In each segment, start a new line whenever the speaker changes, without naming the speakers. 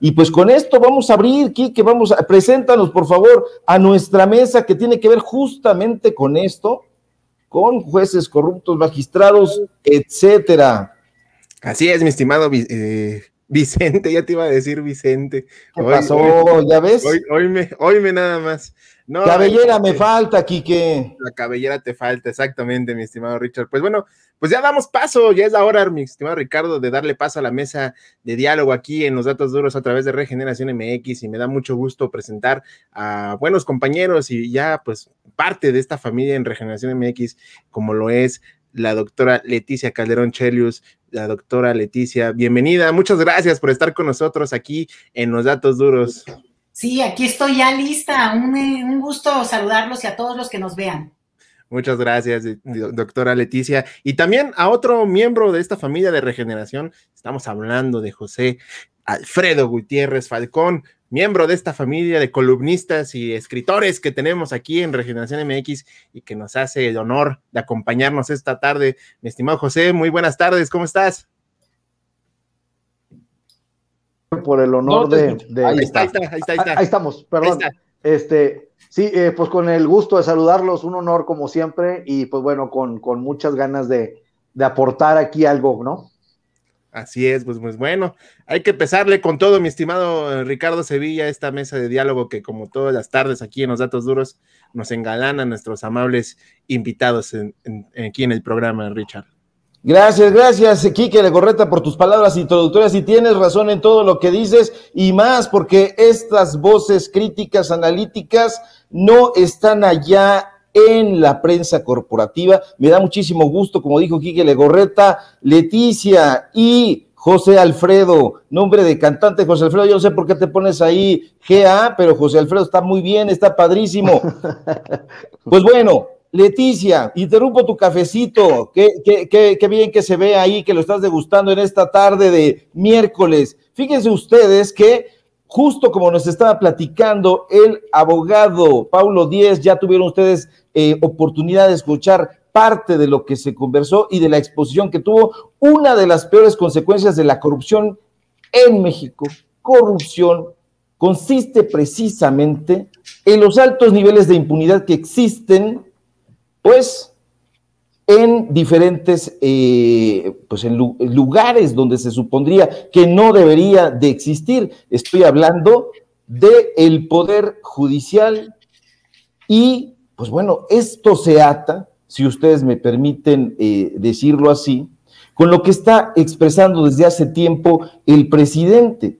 Y pues con esto vamos a abrir, Quique, vamos a, preséntanos por favor a nuestra mesa que tiene que ver justamente con esto, con jueces corruptos, magistrados, etcétera.
Así es, mi estimado eh, Vicente, ya te iba a decir Vicente.
¿Qué pasó? ¿Ya ves?
Hoy, me, hoy me nada más.
cabellera me falta, Quique.
La cabellera te falta, exactamente, mi estimado Richard. Pues bueno, pues ya damos paso, ya es la hora, mi estimado Ricardo, de darle paso a la mesa de diálogo aquí en los datos duros a través de Regeneración MX y me da mucho gusto presentar a buenos compañeros y ya pues parte de esta familia en Regeneración MX, como lo es la doctora Leticia Calderón Chelius. La doctora Leticia, bienvenida, muchas gracias por estar con nosotros aquí en los datos duros.
Sí, aquí estoy ya lista, un, un gusto saludarlos y a todos los que nos vean.
Muchas gracias, doctora Leticia. Y también a otro miembro de esta familia de regeneración, estamos hablando de José Alfredo Gutiérrez Falcón, miembro de esta familia de columnistas y escritores que tenemos aquí en Regeneración MX y que nos hace el honor de acompañarnos esta tarde. Mi estimado José, muy buenas tardes, ¿cómo estás?
Por el honor de,
Ahí, está, ahí, está, ahí, está,
ahí, estamos, perdón. Este, Sí, eh, pues con el gusto de saludarlos, un honor como siempre y pues bueno, con, con muchas ganas de, de, aportar aquí algo, ¿no?
Así es, pues, pues bueno, hay que empezarle con todo, mi estimado Ricardo Sevilla, esta mesa de diálogo que como todas las tardes aquí en los datos duros nos engalanan nuestros amables invitados aquí en el programa, Richard.
Gracias, gracias, Quique Legorreta, por tus palabras introductorias y tienes razón en todo lo que dices y más porque estas voces críticas, analíticas, no están allá en la prensa corporativa. Me da muchísimo gusto, como dijo Quique Legorreta, Leticia y José Alfredo, nombre de cantante José Alfredo, yo no sé por qué te pones ahí GA, pero José Alfredo está muy bien, está padrísimo. Pues bueno, Leticia, interrumpo tu cafecito. Qué, bien que se ve ahí, que lo estás degustando en esta tarde de miércoles. Fíjense ustedes que justo como nos estaba platicando el abogado Paulo Díez, ya tuvieron ustedes eh, oportunidad de escuchar parte de lo que se conversó y de la exposición que tuvo. Una de las peores consecuencias de la corrupción en México, corrupción, consiste precisamente en los altos niveles de impunidad que existen pues en diferentes eh, pues en lugares donde se supondría que no debería de existir. Estoy hablando del el poder judicial y pues bueno, esto se ata, si ustedes me permiten eh, decirlo así, con lo que está expresando desde hace tiempo el presidente,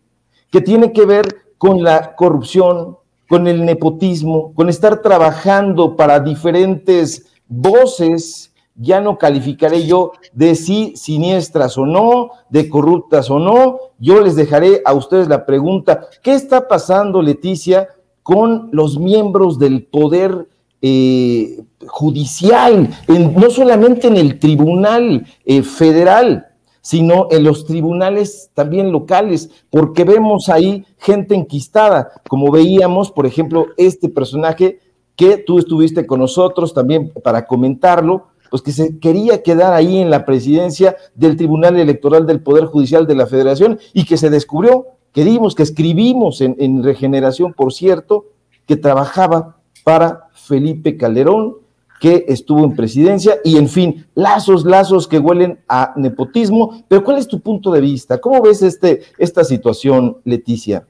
que tiene que ver con la corrupción, con el nepotismo, con estar trabajando para diferentes voces, ya no calificaré yo de si siniestras o no, de corruptas o no, yo les dejaré a ustedes la pregunta, ¿qué está pasando, Leticia, con los miembros del poder eh, judicial, no solamente en el Tribunal eh, Federal, sino en los tribunales también locales, porque vemos ahí gente enquistada, como veíamos, por ejemplo, este personaje que tú estuviste con nosotros también para comentarlo, pues que se quería quedar ahí en la presidencia del Tribunal Electoral del Poder Judicial de la Federación y que se descubrió, que dimos, que escribimos en, en Regeneración, por cierto, que trabajaba para Felipe Calderón, que estuvo en presidencia y en fin, lazos, lazos que huelen a nepotismo. Pero ¿cuál es tu punto de vista? ¿Cómo ves este, esta situación, Leticia?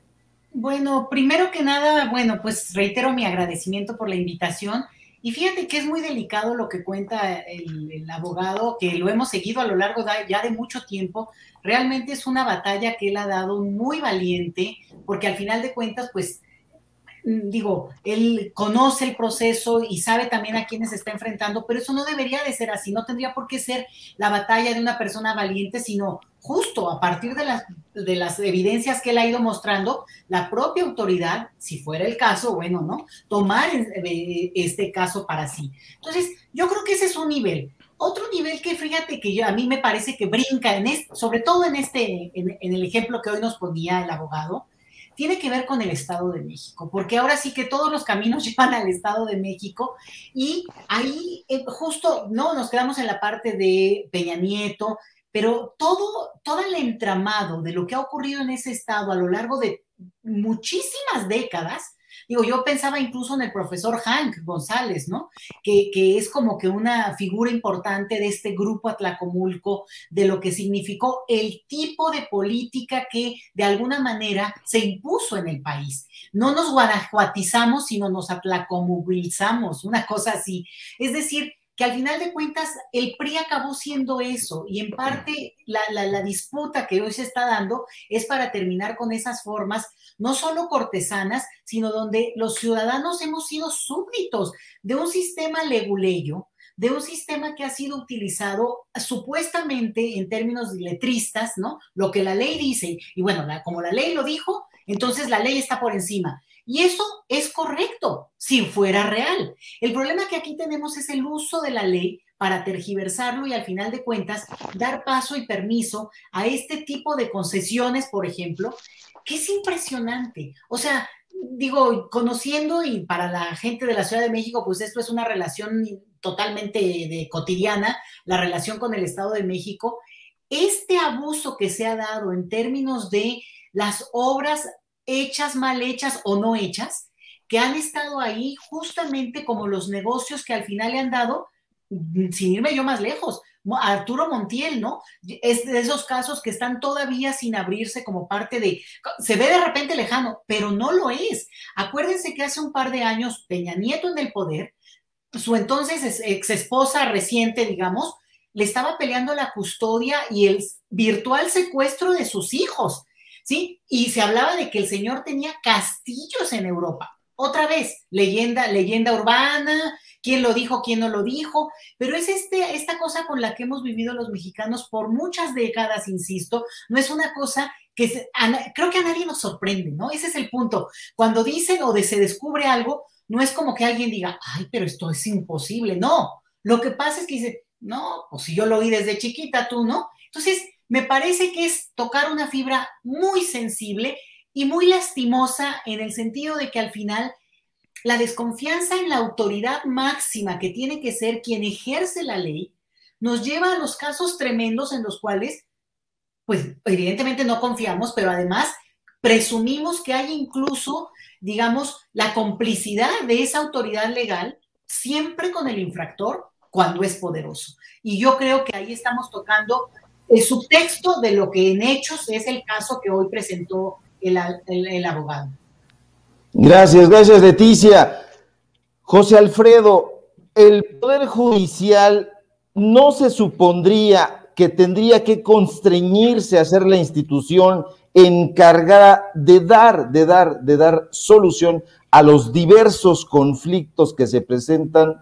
Bueno, primero que nada, bueno, pues reitero mi agradecimiento por la invitación. Y fíjate que es muy delicado lo que cuenta el, abogado, que lo hemos seguido a lo largo ya de mucho tiempo. Realmente es una batalla que él ha dado muy valiente, porque al final de cuentas, pues digo, él conoce el proceso y sabe también a quiénes está enfrentando, pero eso no debería de ser así, no tendría por qué ser la batalla de una persona valiente, sino justo a partir de las, de las evidencias que él ha ido mostrando, la propia autoridad, si fuera el caso, bueno, ¿no? Tomar eh, este caso para sí. Entonces, yo creo que ese es un nivel. Otro nivel que fíjate que yo, a mí me parece que brinca, en este, sobre todo en, este, en el ejemplo que hoy nos ponía el abogado, tiene que ver con el Estado de México, porque ahora sí que todos los caminos llevan al Estado de México y ahí eh, justo, no, nos quedamos en la parte de Peña Nieto, pero todo, todo el entramado de lo que ha ocurrido en ese estado a lo largo de muchísimas décadas, Digo, yo pensaba incluso en el profesor Hank González, ¿no? Que, que, es como que una figura importante de este grupo Atlacomulco, de lo que significó el tipo de política que de alguna manera se impuso en el país. No nos guanajuatizamos, sino nos atlacomulizamos, una cosa así. Es decir, que al final de cuentas el PRI acabó siendo eso y en parte la, la, disputa que hoy se está dando es para terminar con esas formas, no solo cortesanas, sino donde los ciudadanos hemos sido súbditos de un sistema leguleyo, de un sistema que ha sido utilizado supuestamente en términos letristas, ¿no? Lo que la ley dice, y bueno, como la ley lo dijo, entonces la ley está por encima. Y eso es correcto si fuera real. El problema que aquí tenemos es el uso de la ley para tergiversarlo y al final de cuentas dar paso y permiso a este tipo de concesiones, por ejemplo, que es impresionante. O sea, digo, conociendo y para la gente de la Ciudad de México, pues esto es una relación totalmente de, cotidiana, la relación con el Estado de México. Este abuso que se ha dado en términos de las obras hechas, mal hechas o no hechas, que han estado ahí justamente como los negocios que al final le han dado, sin irme yo más lejos, Arturo Montiel, ¿no? Es de esos casos que están todavía sin abrirse como parte de, se ve de repente lejano, pero no lo es. Acuérdense que hace un par de años Peña Nieto en el poder, su entonces ex esposa reciente, digamos, le estaba peleando la custodia y el virtual secuestro de sus hijos. ¿Sí? Y se hablaba de que el señor tenía castillos en Europa. Otra vez, leyenda, leyenda urbana, quién lo dijo, quién no lo dijo, pero es este, esta cosa con la que hemos vivido los mexicanos por muchas décadas, insisto, no es una cosa que creo que a nadie nos sorprende, ¿no? Ese es el punto. Cuando dicen o de, se descubre algo, no es como que alguien diga, ay, pero esto es imposible, no. Lo que pasa es que dice, no, pues si yo lo oí desde chiquita, tú, ¿no? Entonces, me parece que es tocar una fibra muy sensible y muy lastimosa en el sentido de que al final la desconfianza en la autoridad máxima que tiene que ser quien ejerce la ley nos lleva a los casos tremendos en los cuales, pues evidentemente no confiamos, pero además presumimos que hay incluso, digamos, la complicidad de esa autoridad legal siempre con el infractor cuando es poderoso. Y yo creo que ahí estamos tocando el subtexto de lo que en hechos es el caso que hoy presentó el, abogado.
Gracias, gracias Leticia. José Alfredo, el Poder Judicial no se supondría que tendría que constreñirse a ser la institución encargada de dar, de dar, de dar solución a los diversos conflictos que se presentan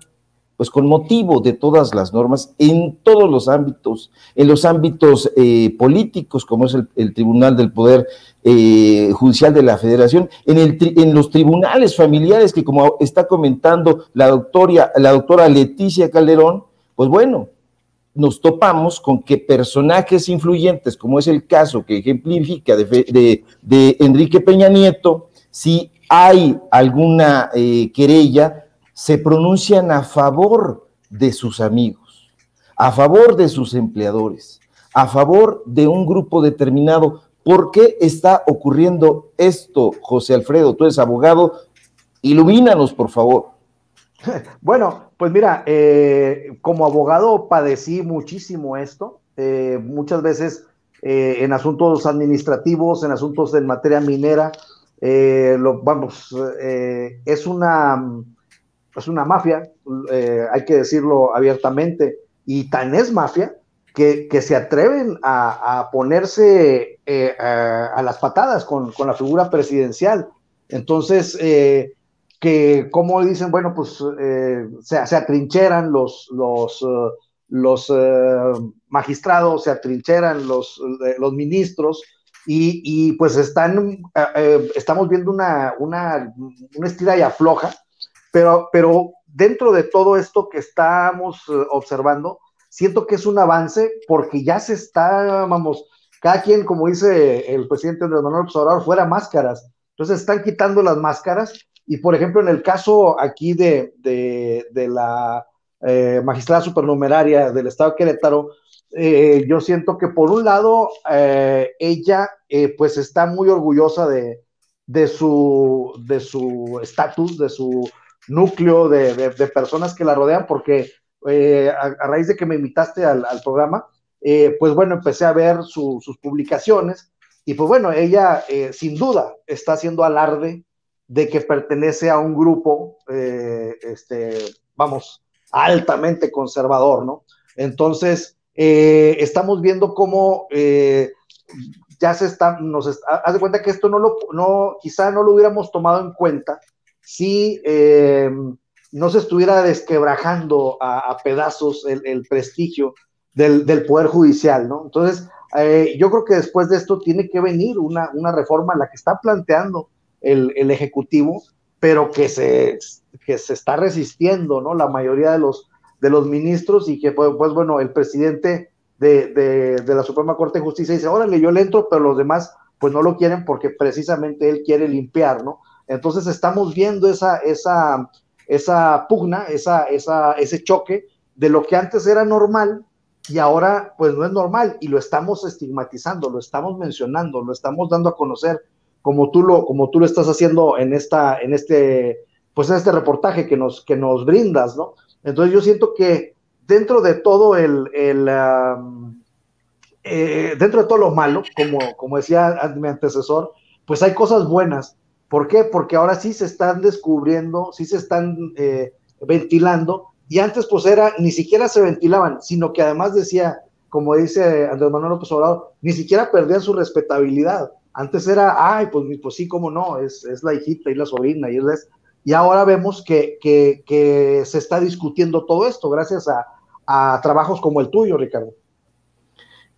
pues con motivo de todas las normas en todos los ámbitos, en los ámbitos eh, políticos, como es el, Tribunal del Poder eh, Judicial de la Federación, en, los tribunales familiares que como está comentando la, doctora, la doctora Leticia Calderón, pues bueno, nos topamos con que personajes influyentes, como es el caso que ejemplifica de, de, Enrique Peña Nieto, si hay alguna eh, querella, se pronuncian a favor de sus amigos, a favor de sus empleadores, a favor de un grupo determinado. ¿Por qué está ocurriendo esto, José Alfredo? Tú eres abogado, ilumínanos, por favor.
Bueno, pues mira, eh, como abogado padecí muchísimo esto, eh, muchas veces eh, en asuntos administrativos, en asuntos de materia minera, lo, vamos, es una es una mafia, eh, hay que decirlo abiertamente, y tan es mafia que, se atreven a, ponerse eh, a, las patadas con, la figura presidencial. Entonces, eh, que como dicen, bueno, pues se, se, atrincheran los, los, los magistrados, se atrincheran los, los ministros, y, pues están, estamos viendo una, una, una estira y afloja pero, pero dentro de todo esto que estamos eh, observando, siento que es un avance porque ya se está, vamos, cada quien, como dice el presidente Andrés Manuel Observador, fuera máscaras. Entonces están quitando las máscaras y, por ejemplo, en el caso aquí de, de, la eh, magistrada supernumeraria del Estado de Querétaro, eh, yo siento que por un lado, ella pues está muy orgullosa de, de su de su estatus, de su núcleo de, personas que la rodean, porque a, raíz de que me invitaste al, programa, pues bueno, empecé a ver sus publicaciones y pues bueno, ella sin duda está haciendo alarde de que pertenece a un grupo, este, vamos, altamente conservador, ¿no? Entonces, eh, estamos viendo cómo eh, ya se está, nos haz de cuenta que esto no lo, no, quizá no lo hubiéramos tomado en cuenta si eh, no se estuviera desquebrajando a, pedazos el, prestigio del, Poder Judicial, ¿no? Entonces, yo creo que después de esto tiene que venir una, una reforma, la que está planteando el, el Ejecutivo, pero que se, que se está resistiendo, ¿no? La mayoría de los, de los ministros y que, pues, pues bueno, el presidente de, de, la Suprema Corte de Justicia dice, órale, yo le entro, pero los demás, pues no lo quieren porque precisamente él quiere limpiar, ¿no? Entonces estamos viendo esa, esa, esa pugna, esa, esa, ese choque de lo que antes era normal y ahora pues no es normal y lo estamos estigmatizando, lo estamos mencionando, lo estamos dando a conocer como tú lo, como tú lo estás haciendo en esta, en este, pues en este reportaje que nos, que nos brindas, ¿no? Entonces yo siento que dentro de todo el, el eh, dentro de todo lo malo, como, como decía mi antecesor, pues hay cosas buenas. ¿Por qué? Porque ahora sí se están descubriendo, sí se están eh, ventilando, y antes pues era, ni siquiera se ventilaban, sino que además decía, como dice Andrés Manuel López Obrador, ni siquiera perdían su respetabilidad. Antes era, ay, pues, pues sí, cómo no, es, es la hijita y la sobrina, y, es, y ahora vemos que, que, se está discutiendo todo esto gracias a trabajos como el tuyo, Ricardo.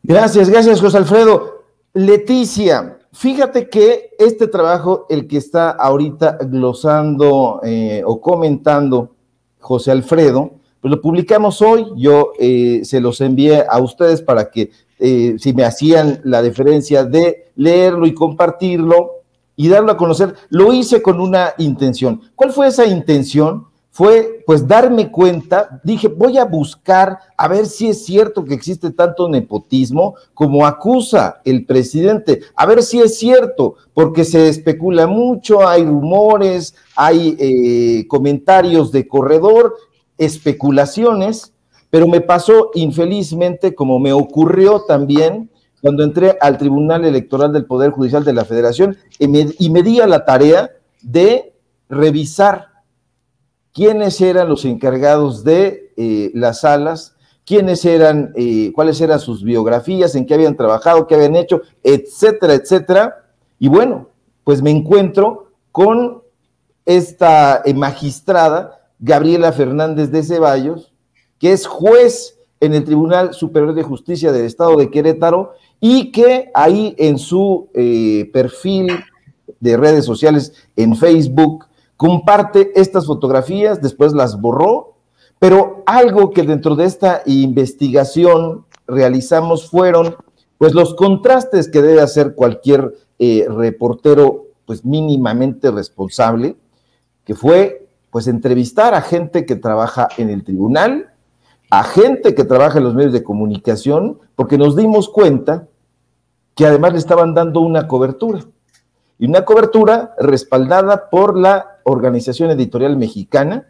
Gracias, gracias, José Alfredo. Leticia, fíjate que este trabajo, el que está ahorita glosando eh, o comentando José Alfredo, pues lo publicamos hoy, yo eh, se los envié a ustedes para que eh, si me hacían la deferencia de leerlo y compartirlo y darlo a conocer, lo hice con una intención. ¿Cuál fue esa intención? Fue pues darme cuenta, dije, voy a buscar a ver si es cierto que existe tanto nepotismo como acusa el presidente, a ver si es cierto, porque se especula mucho, hay rumores, hay eh, comentarios de corredor, especulaciones, pero me pasó infelizmente, como me ocurrió también cuando entré al Tribunal Electoral del Poder Judicial de la Federación y me, di a la tarea de revisar quiénes eran los encargados de eh, las salas, quiénes eran, eh, cuáles eran sus biografías, en qué habían trabajado, qué habían hecho, etcétera, etcétera. Y bueno, pues me encuentro con esta eh, magistrada, Gabriela Fernández de Ceballos, que es juez en el Tribunal Superior de Justicia del Estado de Querétaro y que ahí en su perfil de redes sociales en Facebook comparte estas fotografías, después las borró, pero algo que dentro de esta investigación realizamos fueron pues los contrastes que debe hacer cualquier eh, reportero pues mínimamente responsable, que fue pues entrevistar a gente que trabaja en el tribunal, a gente que trabaja en los medios de comunicación, porque nos dimos cuenta que además le estaban dando una cobertura. Y una cobertura respaldada por la Organización Editorial Mexicana.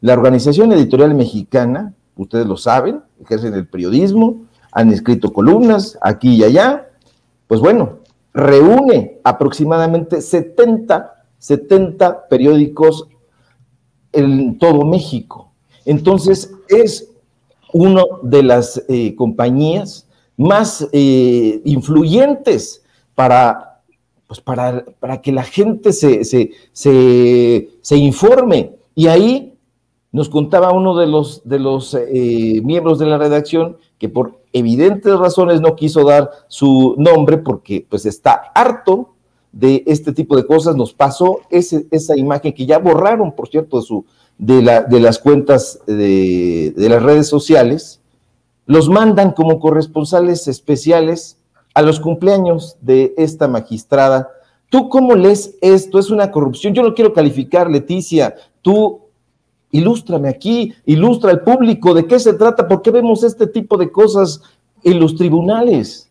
La Organización Editorial Mexicana, ustedes lo saben, ejercen el periodismo, han escrito columnas aquí y allá. Pues bueno, reúne aproximadamente 70, 70 periódicos en todo México. Entonces, es una de las eh, compañías más eh, influyentes para, pues para, para, que la gente se, se, informe. Y ahí nos contaba uno de los, de los eh, miembros de la redacción que por evidentes razones no quiso dar su nombre porque pues está harto de este tipo de cosas. Nos pasó esa imagen que ya borraron, por cierto, de su, de, la, de las cuentas de, de las redes sociales, los mandan como corresponsales especiales a los cumpleaños de esta magistrada. ¿Tú cómo lees esto? ¿Es una corrupción? Yo no quiero calificar, Leticia. Tú ilústrame aquí, ilustra al público de qué se trata, por qué vemos este tipo de cosas en los tribunales.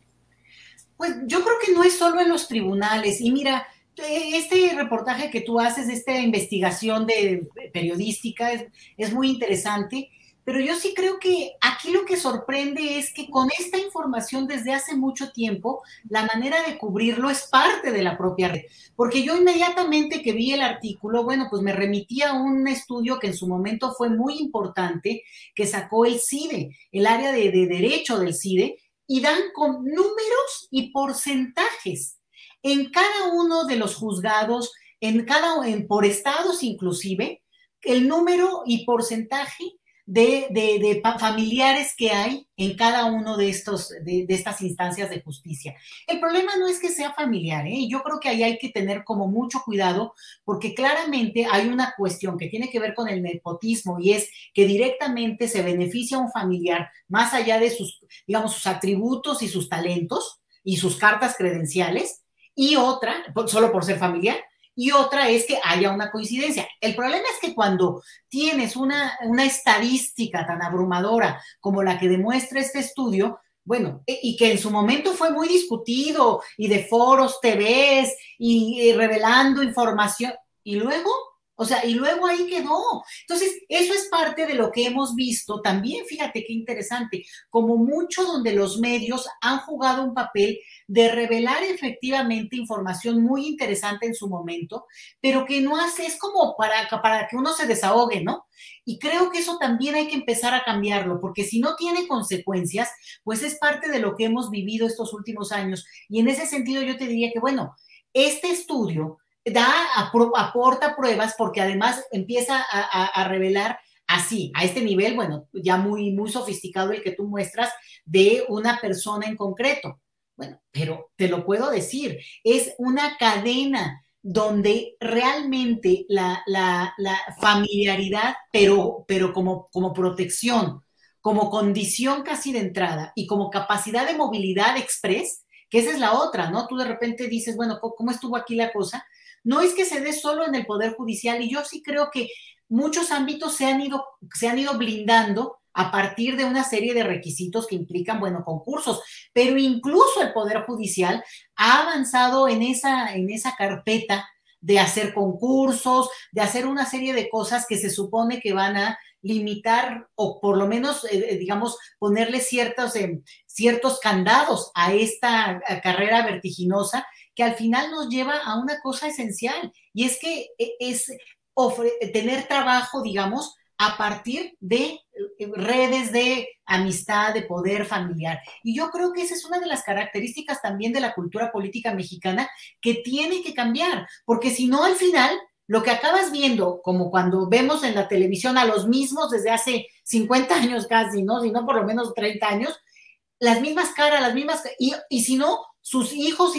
Pues yo creo que no es solo en los tribunales. Y mira, este reportaje que tú haces, esta investigación de periodística, es, es muy interesante pero yo sí creo que aquí lo que sorprende es que con esta información desde hace mucho tiempo, la manera de cubrirlo es parte de la propia red. Porque yo inmediatamente que vi el artículo, bueno, pues me remití a un estudio que en su momento fue muy importante, que sacó el CIDE, el área de, derecho del CIDE, y dan con números y porcentajes en cada uno de los juzgados, en cada, por estados inclusive, el número y porcentaje de, familiares que hay en cada uno de, estos, de, estas instancias de justicia. El problema no es que sea familiar, ¿eh? yo creo que ahí hay que tener como mucho cuidado porque claramente hay una cuestión que tiene que ver con el nepotismo y es que directamente se beneficia a un familiar más allá de sus, digamos, sus atributos y sus talentos y sus cartas credenciales y otra, solo por ser familiar, y otra es que haya una coincidencia. El problema es que cuando tienes una, una estadística tan abrumadora como la que demuestra este estudio, bueno, e, y que en su momento fue muy discutido y de foros, TVs y, y revelando información, y luego o sea, y luego ahí quedó. Entonces, eso es parte de lo que hemos visto también, fíjate qué interesante, como mucho donde los medios han jugado un papel de revelar efectivamente información muy interesante en su momento, pero que no hace, es como para, para que uno se desahogue, ¿no? Y creo que eso también hay que empezar a cambiarlo, porque si no tiene consecuencias, pues es parte de lo que hemos vivido estos últimos años. Y en ese sentido yo te diría que, bueno, este estudio da, aporta pruebas porque además empieza a, revelar así, a este nivel, bueno, ya muy, muy sofisticado el que tú muestras de una persona en concreto. Bueno, pero te lo puedo decir, es una cadena donde realmente la, familiaridad, pero, pero como, como protección, como condición casi de entrada y como capacidad de movilidad express, que esa es la otra, ¿no? Tú de repente dices, bueno, ¿cómo estuvo aquí la cosa? No es que se dé solo en el Poder Judicial y yo sí creo que muchos ámbitos se han ido, se han ido blindando a partir de una serie de requisitos que implican, bueno, concursos, pero incluso el Poder Judicial ha avanzado en esa, en esa carpeta de hacer concursos, de hacer una serie de cosas que se supone que van a limitar o por lo menos, eh, eh, digamos, ponerle ciertos, eh, ciertos candados a esta carrera vertiginosa que al final nos lleva a una cosa esencial y es que e, es tener trabajo, digamos, a partir de eh, redes de amistad, de poder familiar. Y yo creo que esa es una de las características también de la cultura política mexicana que tiene que cambiar, porque si no, al final, lo que acabas viendo, como cuando vemos en la televisión a los mismos desde hace 50 años casi, ¿no? Si no por lo menos 30 años, las mismas caras, las mismas, y, y si no, sus hijos,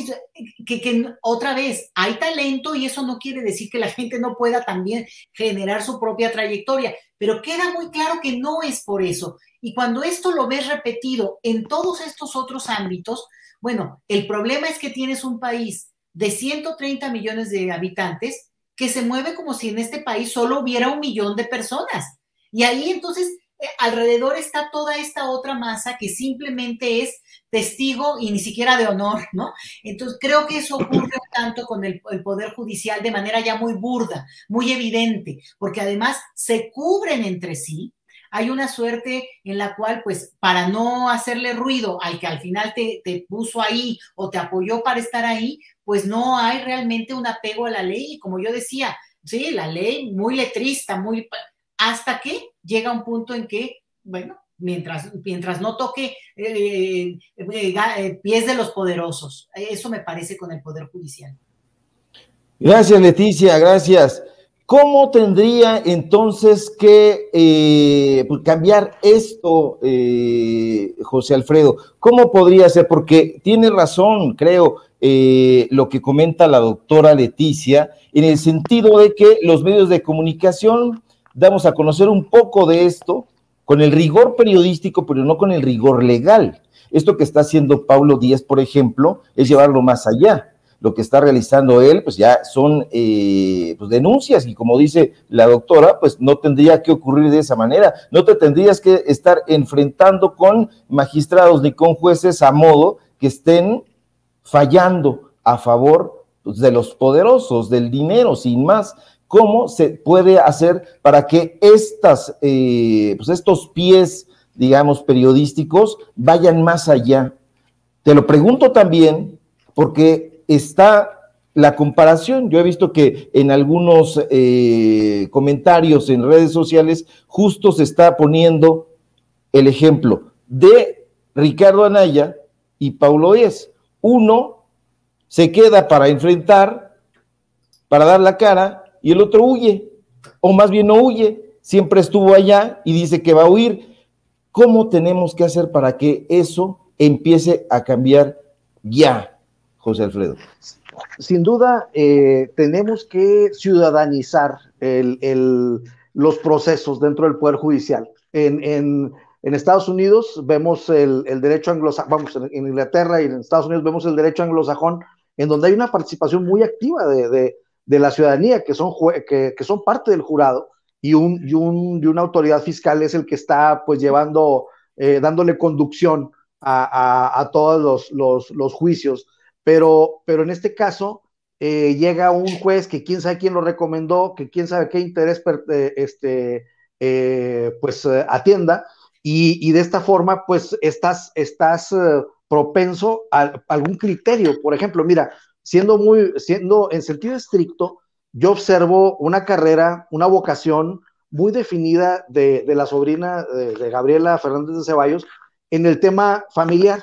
que, que otra vez hay talento y eso no quiere decir que la gente no pueda también generar su propia trayectoria, pero queda muy claro que no es por eso. Y cuando esto lo ves repetido en todos estos otros ámbitos, bueno, el problema es que tienes un país de 130 millones de habitantes que se mueve como si en este país solo hubiera un millón de personas. Y ahí entonces eh, alrededor está toda esta otra masa que simplemente es testigo y ni siquiera de honor, ¿no? Entonces creo que eso ocurre tanto con el, Poder Judicial de manera ya muy burda, muy evidente, porque además se cubren entre sí. Hay una suerte en la cual, pues, para no hacerle ruido al que al final te, puso ahí o te apoyó para estar ahí, pues no hay realmente un apego a la ley. Y como yo decía, sí, la ley muy letrista, muy hasta que llega un punto en que, bueno, mientras, mientras no toque eh, eh, eh, pies de los poderosos. Eso me parece con el Poder Judicial.
Gracias, Leticia, gracias. ¿Cómo tendría entonces que pues, cambiar esto, José Alfredo? ¿Cómo podría ser? Porque tiene razón, creo, lo que comenta la doctora Leticia, en el sentido de que los medios de comunicación damos a conocer un poco de esto con el rigor periodístico, pero no con el rigor legal. Esto que está haciendo Pablo Díaz, por ejemplo, es llevarlo más allá. lo que está realizando él, pues ya son eh, pues denuncias y como dice la doctora, pues no tendría que ocurrir de esa manera. No te tendrías que estar enfrentando con magistrados ni con jueces a modo que estén fallando a favor pues, de los poderosos, del dinero, sin más. ¿Cómo se puede hacer para que estas, eh, pues estos pies, digamos, periodísticos vayan más allá? Te lo pregunto también porque está la comparación. Yo he visto que en algunos eh, comentarios en redes sociales justo se está poniendo el ejemplo de Ricardo Anaya y Paulo Díez. Uno se queda para enfrentar, para dar la cara, y el otro huye, o más bien no huye, siempre estuvo allá y dice que va a huir. ¿Cómo tenemos que hacer para que eso empiece a cambiar ya, José Alfredo?
Sin duda, eh, tenemos que ciudadanizar los procesos dentro del Poder Judicial. En, Estados Unidos vemos el, derecho anglosajón, vamos, en, Inglaterra y en Estados Unidos vemos el derecho anglosajón, en donde hay una participación muy activa de, la ciudadanía, que son, que, son parte del jurado, y, un, y, una autoridad fiscal es el que está pues llevando, eh, dándole conducción a, todos los, juicios. Pero, pero en este caso, eh, llega un juez que quién sabe quién lo recomendó, que quién sabe qué interés eh, este, pues atienda, y, de esta forma, pues estás, estás propenso a, algún criterio. Por ejemplo, mira, siendo muy, siendo en sentido estricto, yo observo una carrera, una vocación muy definida de, la sobrina de, Gabriela Fernández de Ceballos en el tema familiar.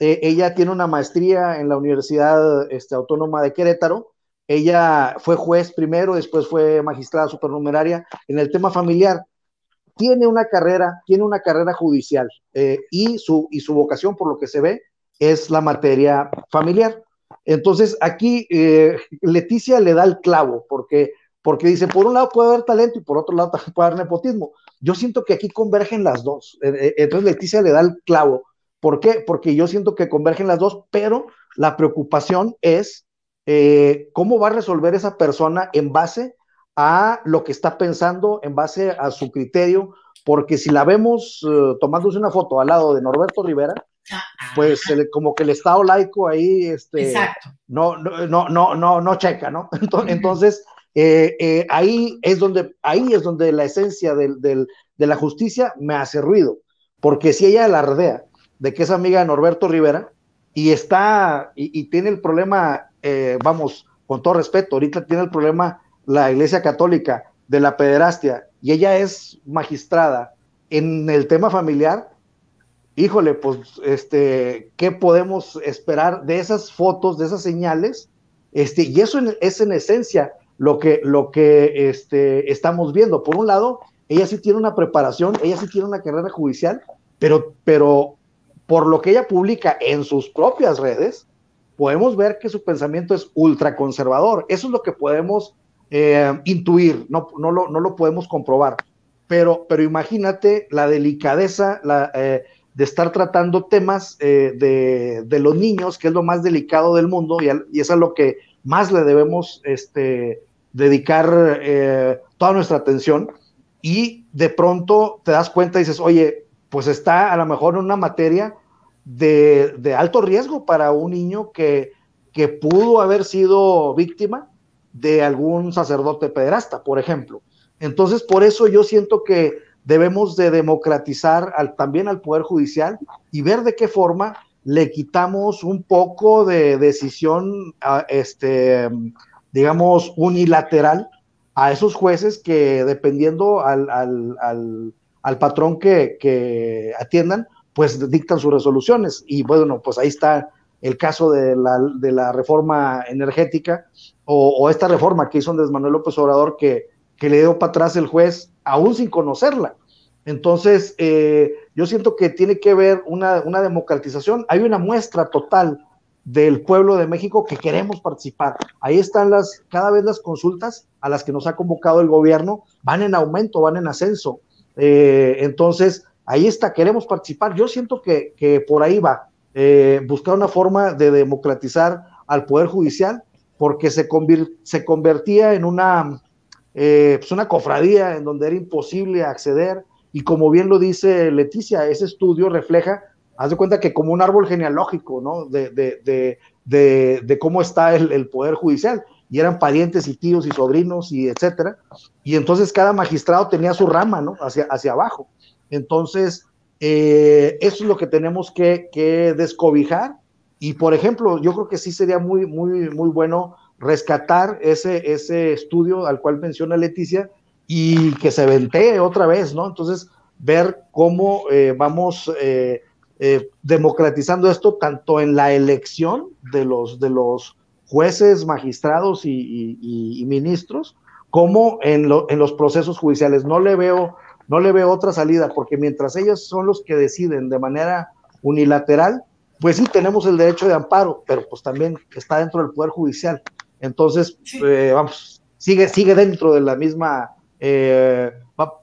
Eh, ella tiene una maestría en la Universidad este, Autónoma de Querétaro. Ella fue juez primero, después fue magistrada supernumeraria en el tema familiar tiene una carrera, tiene una carrera judicial eh, y, su, y su vocación, por lo que se ve, es la materia familiar. Entonces, aquí eh, Leticia le da el clavo, porque, porque dice, por un lado puede haber talento y por otro lado puede haber nepotismo. Yo siento que aquí convergen las dos. Eh, entonces, Leticia le da el clavo. ¿Por qué? Porque yo siento que convergen las dos, pero la preocupación es cómo va a resolver esa persona en base a lo que está pensando en base a su criterio, porque si la vemos eh, tomándose una foto al lado de Norberto Rivera, ah, pues como que el Estado laico ahí este, no, no, no, no, no, checa, ¿no? Entonces, eh, eh, ahí, es donde, ahí es donde la esencia del, de la justicia me hace ruido, porque si ella alardea de que es amiga de Norberto Rivera y está, y, y tiene el problema, vamos, con todo respeto, ahorita tiene el problema la Iglesia Católica de la pederastia y ella es magistrada en el tema familiar, híjole, pues, este, ¿qué podemos esperar de esas fotos, de esas señales? Este, y eso es en esencia lo que, lo que este, estamos viendo. Por un lado, ella sí tiene una preparación, ella sí tiene una carrera judicial, pero, pero por lo que ella publica en sus propias redes, podemos ver que su pensamiento es ultraconservador. Eso es lo que podemos eh, intuir, no, no, lo, no lo podemos comprobar. Pero, pero imagínate la delicadeza la, eh, de estar tratando temas eh, de, de, los niños, que es lo más delicado del mundo, y, y es a lo que más le debemos este, dedicar toda nuestra atención. Y de pronto te das cuenta y dices, oye, pues está a lo mejor una materia de, de alto riesgo para un niño que, que pudo haber sido víctima de algún sacerdote pederasta, por ejemplo. Entonces, por eso yo siento que debemos de democratizar también al Poder Judicial y ver de qué forma le quitamos un poco de decisión, este, digamos, unilateral a esos jueces que dependiendo al, patrón que, que, atiendan, pues dictan sus resoluciones. Y bueno, pues ahí está el caso de la, de la reforma energética o, esta reforma que hizo Andrés Manuel López Obrador que, que le dio para atrás el juez aún sin conocerla. Entonces, eh, yo siento que tiene que haber una, una, democratización. Hay una muestra total del pueblo de México que queremos participar. Ahí están las, cada vez las consultas a las que nos ha convocado el gobierno, van en aumento, van en ascenso. Eh, entonces, ahí está, queremos participar. Yo siento que, que por ahí va. Eh, buscar una forma de democratizar al Poder Judicial porque se, se convertía en una, eh, pues una cofradía en donde era imposible acceder y como bien lo dice Leticia, ese estudio refleja, haz de cuenta que como un árbol genealógico, ¿no? De, de, de, de cómo está el, el, Poder Judicial y eran parientes y tíos y sobrinos y etcétera. Y entonces cada magistrado tenía su rama, ¿no? Hacia, hacia abajo. Entonces, eh, eso es lo que tenemos que, que descobijar y por ejemplo, yo creo que sí sería muy, muy, muy bueno rescatar ese, ese estudio al cual menciona Leticia y que se ventee otra vez, ¿no? Entonces, ver cómo eh, vamos eh, eh, democratizando esto tanto en la elección de los, de los jueces, magistrados y, ministros, como en, lo, en, los procesos judiciales. No le veo, no le veo otra salida, porque mientras ellos son los que deciden de manera unilateral, pues sí tenemos el derecho de amparo, pero pues también está dentro del Poder Judicial. Entonces, eh, vamos, sigue, sigue dentro de la misma, eh,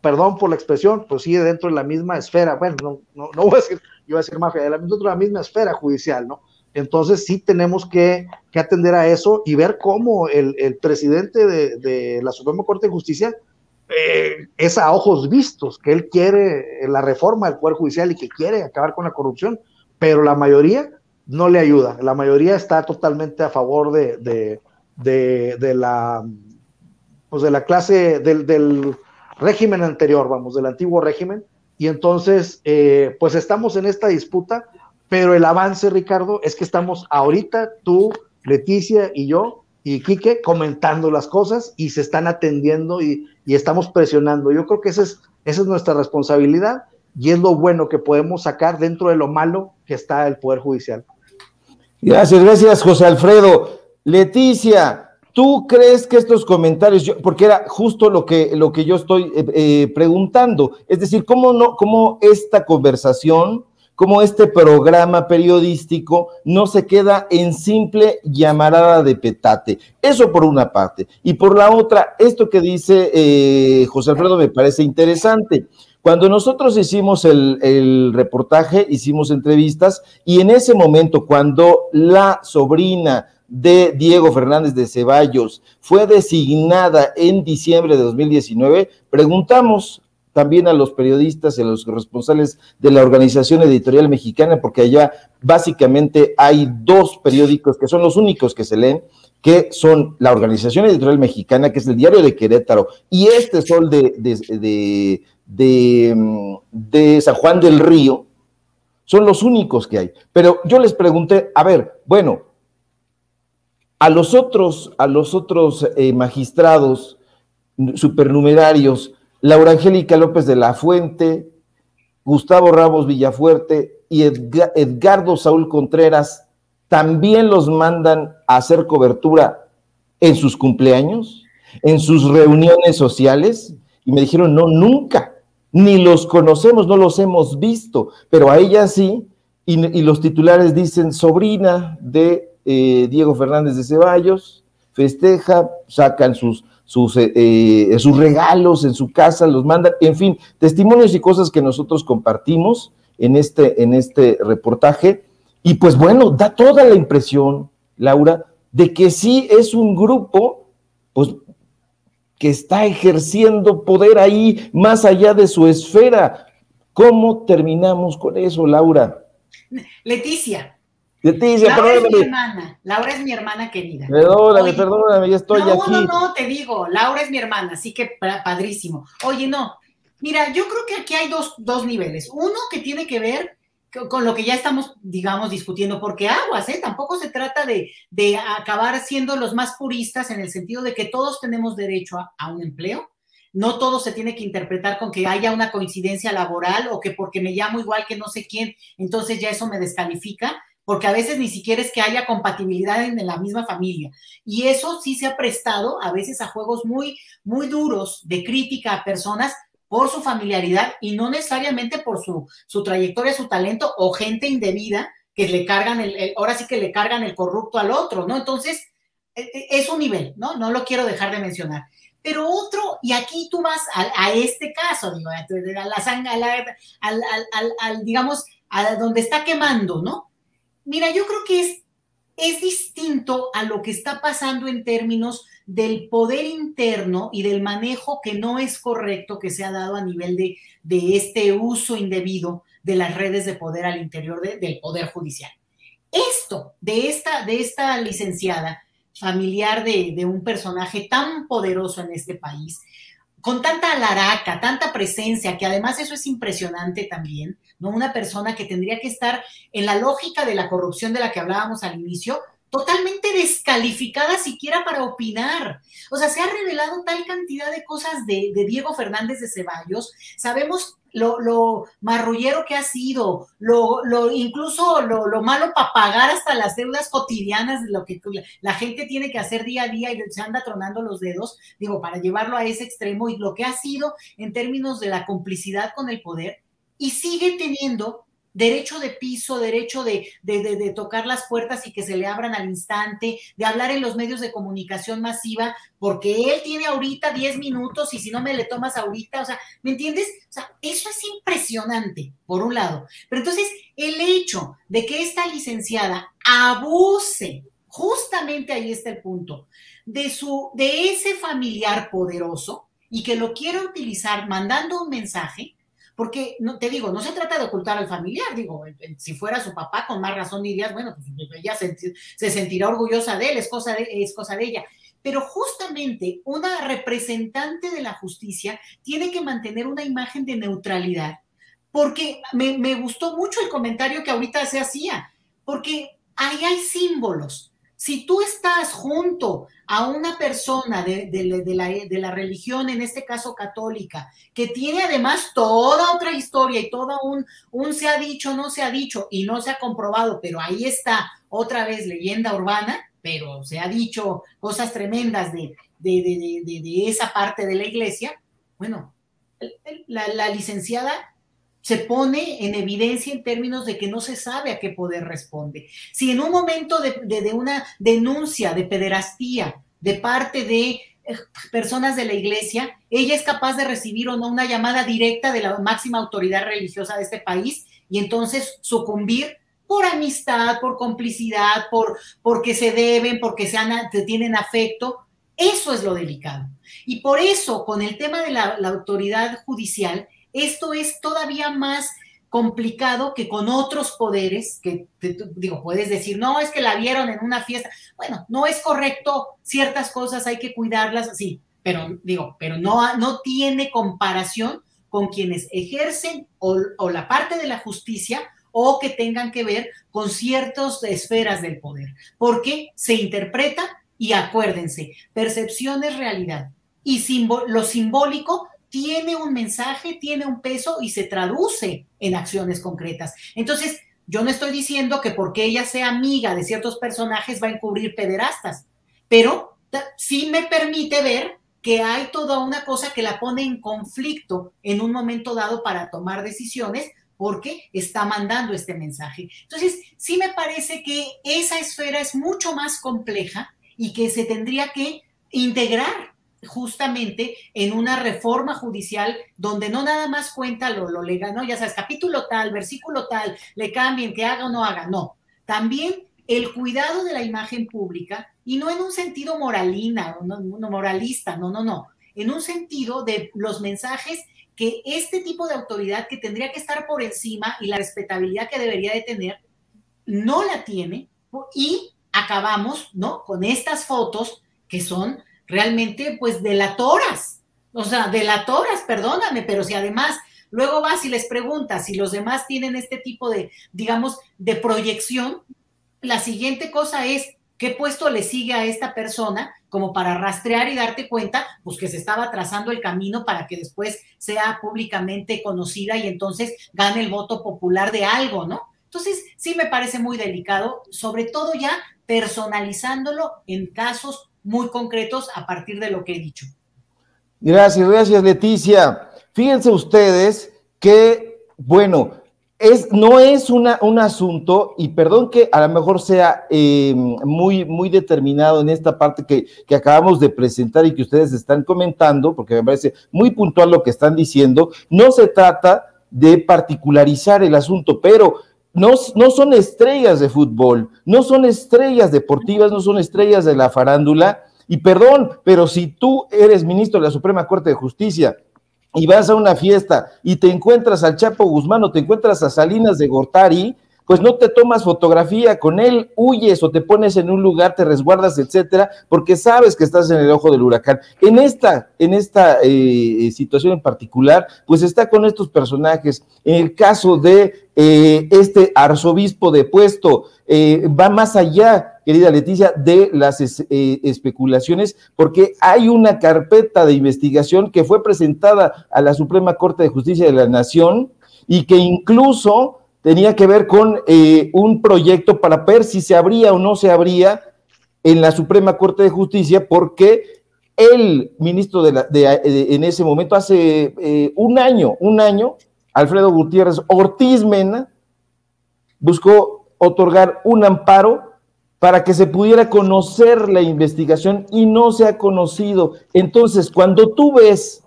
perdón por la expresión, pues sigue dentro de la misma esfera, bueno, no, no, no voy a decir, yo voy a decir mafia, dentro de la misma esfera judicial, ¿no? Entonces sí tenemos que, que atender a eso y ver cómo el, el presidente de, de, la Suprema Corte de Justicia eh, es a ojos vistos, que él quiere la reforma del Poder Judicial y que quiere acabar con la corrupción, pero la mayoría no le ayuda. La mayoría está totalmente a favor de, de, de, la, pues de la clase, del, del, régimen anterior, vamos, del antiguo régimen. Y entonces, eh, pues estamos en esta disputa, pero el avance, Ricardo, es que estamos ahorita, tú, Leticia y yo, y Quique, comentando las cosas y se están atendiendo y, y estamos presionando. Yo creo que esa es, esa es nuestra responsabilidad y es lo bueno que podemos sacar dentro de lo malo que está el Poder Judicial.
Gracias, gracias, José Alfredo. Leticia, ¿tú crees que estos comentarios, yo, porque era justo lo que, lo que yo estoy eh, eh, preguntando, es decir, ¿cómo, no, cómo esta conversación, cómo este programa periodístico no se queda en simple llamarada de petate? Eso por una parte. Y por la otra, esto que dice eh, José Alfredo me parece interesante. Cuando nosotros hicimos el, el, reportaje, hicimos entrevistas y en ese momento, cuando la sobrina de Diego Fernández de Ceballos fue designada en diciembre de 2019, preguntamos también a los periodistas y a los responsables de la Organización Editorial Mexicana, porque allá básicamente hay dos periódicos que son los únicos que se leen, que son la Organización Editorial Mexicana, que es el Diario de Querétaro, y este Sol de, de, de, de, de San Juan del Río, son los únicos que hay. Pero yo les pregunté, a ver, bueno, a los otros, a los otros eh, magistrados supernumerarios, Laura Angélica López de la Fuente, Gustavo Ramos Villafuerte y Edgar, Edgardo Saúl Contreras, también los mandan a hacer cobertura en sus cumpleaños, en sus reuniones sociales, y me dijeron, no, nunca ni los conocemos, no los hemos visto, pero a ella sí, y los titulares dicen sobrina de eh, Diego Fernández de Ceballos, festeja, sacan sus, eh, eh, sus regalos en su casa, los mandan, en fin, testimonios y cosas que nosotros compartimos en este, en este reportaje, y pues bueno, da toda la impresión, Laura, de que sí es un grupo, pues que está ejerciendo poder ahí más allá de su esfera. ¿Cómo terminamos con eso, Laura?
Leticia.
Leticia,
Laura perdóname. es mi hermana. Laura es mi hermana querida.
Perdóname, Oye, perdóname, ya estoy
no,
aquí.
No, no, te digo, Laura es mi hermana, así que padrísimo. Oye, no, mira, yo creo que aquí hay dos, dos niveles. Uno que tiene que ver con lo que ya estamos, digamos, discutiendo, porque aguas, ¿eh? Tampoco se trata de, de, acabar siendo los más puristas en el sentido de que todos tenemos derecho a, a, un empleo. No todo se tiene que interpretar con que haya una coincidencia laboral o que porque me llamo igual que no sé quién, entonces ya eso me descalifica, porque a veces ni siquiera es que haya compatibilidad en la misma familia. Y eso sí se ha prestado a veces a juegos muy, muy duros de crítica a personas por su familiaridad y no necesariamente por su, su trayectoria, su talento o gente indebida que le cargan el, ahora sí que le cargan el corrupto al otro, ¿no? Entonces, es un nivel, ¿no? No lo quiero dejar de mencionar. Pero otro, y aquí tú vas a, este caso, digo, a la sangre, al, al, al, digamos, a donde está quemando, ¿no? Mira, yo creo que es es distinto a lo que está pasando en términos del poder interno y del manejo que no es correcto que se ha dado a nivel de, de este uso indebido de las redes de poder al interior del poder judicial. Esto de esta, de esta licenciada familiar de, de un personaje tan poderoso en este país, con tanta alaraca, tanta presencia, que además eso es impresionante también, ¿no? Una persona que tendría que estar en la lógica de la corrupción de la que hablábamos al inicio, totalmente descalificada siquiera para opinar. O sea, se ha revelado tal cantidad de cosas de, Diego Fernández de Ceballos. Sabemos lo, lo, marrullero que ha sido, lo, lo incluso lo, lo malo para pagar hasta las deudas cotidianas de lo que la gente tiene que hacer día a día y se anda tronando los dedos, digo, para llevarlo a ese extremo y lo que ha sido en términos de la complicidad con el poder y sigue teniendo derecho de piso, derecho de, de, tocar las puertas y que se le abran al instante, de hablar en los medios de comunicación masiva, porque él tiene ahorita 10 minutos y si no me le tomas ahorita, o sea, ¿me entiendes? O sea, eso es impresionante, por un lado. Pero entonces, el hecho de que esta licenciada abuse, justamente ahí está el punto, de, su, de ese familiar poderoso y que lo quiera utilizar mandando un mensaje, porque no te digo, no se trata de ocultar al familiar, digo, si fuera su papá, con más razón dirías, bueno, pues ella se, sentirá orgullosa de él, es cosa de, es cosa de ella. Pero justamente una representante de la justicia tiene que mantener una imagen de neutralidad, porque me, me gustó mucho el comentario que ahorita se hacía, porque ahí hay símbolos, si tú estás junto a una persona de, la, religión, en este caso católica, que tiene además toda otra historia y todo un, un se ha dicho, no se ha dicho y no se ha comprobado, pero ahí está otra vez leyenda urbana, pero se ha dicho cosas tremendas de, de esa parte de la iglesia, bueno, la licenciada se pone en evidencia en términos de que no se sabe a qué poder responde. Si en un momento de, una denuncia de pederastía de parte de eh, personas de la iglesia, ella es capaz de recibir o no una llamada directa de la máxima autoridad religiosa de este país y entonces sucumbir por amistad, por complicidad, por porque se deben, porque se, tienen afecto. Eso es lo delicado. Y por eso, con el tema de la autoridad judicial, esto es todavía más complicado que con otros poderes, que digo, puedes decir, no, es que la vieron en una fiesta. Bueno, no es correcto, ciertas cosas hay que cuidarlas, sí, pero digo, pero no, no tiene comparación con quienes ejercen o, la parte de la justicia o que tengan que ver con ciertas esferas del poder, porque se interpreta y acuérdense, percepción es realidad y lo simbólico tiene un mensaje, tiene un peso y se traduce en acciones concretas. Entonces, yo no estoy diciendo que porque ella sea amiga de ciertos personajes va a encubrir pederastas, pero sí me permite ver que hay toda una cosa que la pone en conflicto en un momento dado para tomar decisiones porque está mandando este mensaje. Entonces, sí me parece que esa esfera es mucho más compleja y que se tendría que integrar justamente en una reforma judicial donde no nada más cuenta lo, legal, ¿no? Ya sabes, capítulo tal, versículo tal, le cambien, que haga o no haga, no. También el cuidado de la imagen pública y no en un sentido moralina, no, no, moralista, no, no, no, en un sentido de los mensajes que este tipo de autoridad que tendría que estar por encima y la respetabilidad que debería de tener, no la tiene y acabamos, ¿no? Con estas fotos que son realmente pues delatoras, o sea, delatoras, perdóname, pero si además luego vas y les preguntas si los demás tienen este tipo de, digamos, de proyección, la siguiente cosa es, ¿qué puesto le sigue a esta persona como para rastrear y darte cuenta, pues que se estaba trazando el camino para que después sea públicamente conocida y entonces gane el voto popular de algo, ¿no? Entonces, sí me parece muy delicado, sobre todo ya personalizándolo en casos muy concretos a partir de lo que he dicho.
Gracias, gracias Leticia. Fíjense ustedes que, bueno, es, no es una, un asunto, y perdón que a lo mejor sea eh, muy, muy determinado en esta parte que, que, acabamos de presentar y que ustedes están comentando, porque me parece muy puntual lo que están diciendo, no se trata de particularizar el asunto, pero no, no son estrellas de fútbol, no son estrellas deportivas, no son estrellas de la farándula. Y perdón, pero si tú eres ministro de la Suprema Corte de Justicia y vas a una fiesta y te encuentras al Chapo Guzmán o te encuentras a Salinas de Gortari, pues no te tomas fotografía con él, huyes o te pones en un lugar, te resguardas, etcétera, porque sabes que estás en el ojo del huracán. En esta, en esta eh, situación en particular, pues está con estos personajes. En el caso de eh, este arzobispo de puesto, eh, va más allá, querida Leticia, de las especulaciones, porque hay una carpeta de investigación que fue presentada a la Suprema Corte de Justicia de la Nación y que incluso tenía que ver con eh, un proyecto para ver si se abría o no se abría en la Suprema Corte de Justicia, porque el ministro de, la, en ese momento, hace eh, un año, un año, Alfredo Gutiérrez Ortiz Mena, buscó otorgar un amparo para que se pudiera conocer la investigación y no se ha conocido. Entonces, cuando tú ves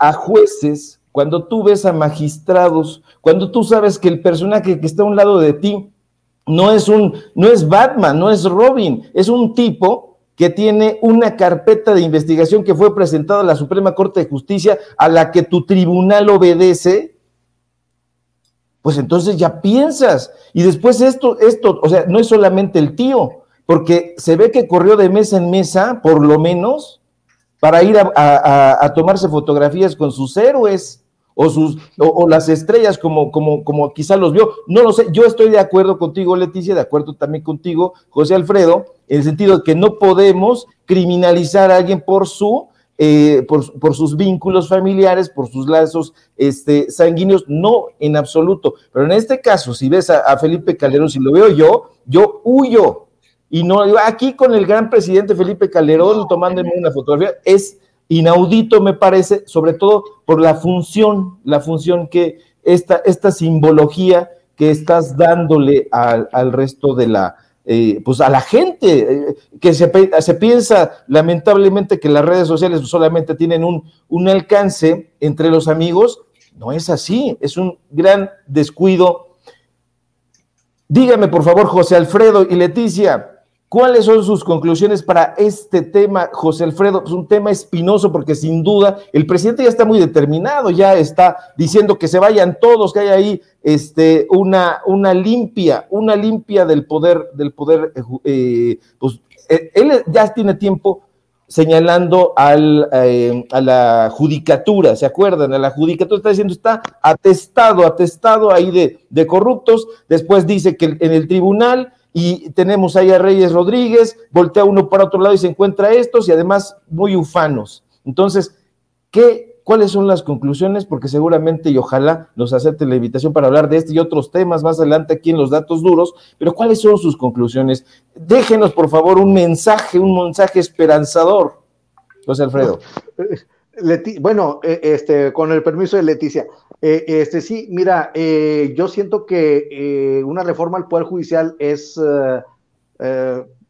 a jueces cuando tú ves a magistrados, cuando tú sabes que el personaje que está a un lado de ti no es un, no es Batman, no es Robin, es un tipo que tiene una carpeta de investigación que fue presentada a la Suprema Corte de Justicia a la que tu tribunal obedece, pues entonces ya piensas. Y después esto, esto, o sea, no es solamente el tío, porque se ve que corrió de mesa en mesa, por lo menos, para ir a, a tomarse fotografías con sus héroes o, sus, o, las estrellas como, como, como quizá los vio. No lo sé, yo estoy de acuerdo contigo, Leticia, de acuerdo también contigo, José Alfredo, en el sentido de que no podemos criminalizar a alguien por su... Eh, por, por, sus vínculos familiares, por sus lazos este, sanguíneos, no en absoluto. Pero en este caso, si ves a, Felipe Calderón, si lo veo yo, yo huyo. Y no, aquí con el gran presidente Felipe Calderón tomándome una fotografía, es inaudito me parece, sobre todo por la función, la función que esta, esta simbología que estás dándole al, al resto de la, eh, pues a la gente, eh, que se, se, piensa lamentablemente que las redes sociales solamente tienen un, un alcance entre los amigos, no es así, es un gran descuido. Dígame por favor, José Alfredo y Leticia, ¿Cuáles son sus conclusiones para este tema, José Alfredo? Es un tema espinoso porque sin duda el presidente ya está muy determinado, ya está diciendo que se vayan todos, que hay ahí este, una, limpia, una limpia del poder, del poder, eh, pues eh, él ya tiene tiempo señalando al, eh, a la judicatura, ¿se acuerdan? A la judicatura está diciendo, está atestado, atestado ahí de corruptos, después dice que en el tribunal y tenemos ahí a Reyes Rodríguez, voltea uno para otro lado y se encuentra estos y además muy ufanos. Entonces, ¿qué, ¿cuáles son las conclusiones? Porque seguramente y ojalá nos acepte la invitación para hablar de este y otros temas más adelante aquí en los datos duros, pero ¿cuáles son sus conclusiones? Déjenos por favor un mensaje, un mensaje esperanzador, José Alfredo.
bueno, eh, este, con el permiso de Leticia, eh, este sí, mira, eh, yo siento que eh, una reforma al Poder Judicial es,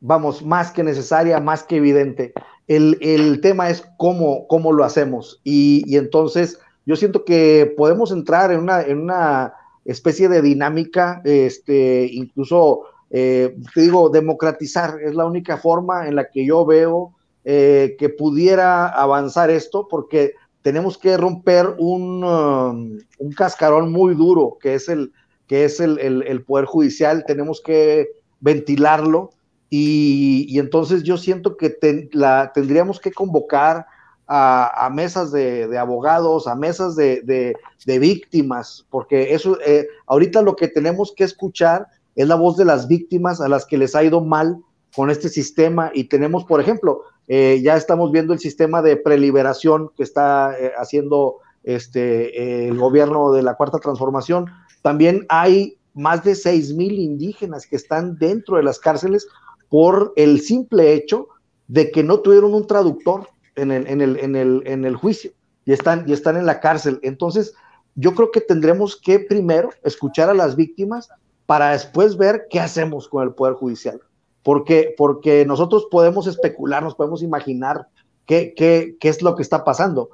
vamos, más que necesaria, más que evidente. El, tema es cómo, cómo lo hacemos. Y, entonces yo siento que podemos entrar en una, en una especie de dinámica, este, incluso, te digo, democratizar. Es la única forma en la que yo veo que pudiera avanzar esto, porque tenemos que romper un, um, un cascarón muy duro que es el, que es el, el, Poder Judicial, tenemos que ventilarlo. Y, entonces yo siento que la, tendríamos que convocar a, mesas de, de, abogados, a mesas de, de, víctimas, porque eso, eh, ahorita lo que tenemos que escuchar es la voz de las víctimas a las que les ha ido mal con este sistema. Y tenemos, por ejemplo, eh, ya estamos viendo el sistema de preliberación que está eh, haciendo este, el gobierno de la Cuarta Transformación. También hay más de seis mil indígenas que están dentro de las cárceles por el simple hecho de que no tuvieron un traductor en el, en el, en el, en el juicio y están en la cárcel. Entonces, yo creo que tendremos que primero escuchar a las víctimas para después ver qué hacemos con el Poder Judicial porque, porque nosotros podemos especular, nos podemos imaginar qué, qué, qué es lo que está pasando,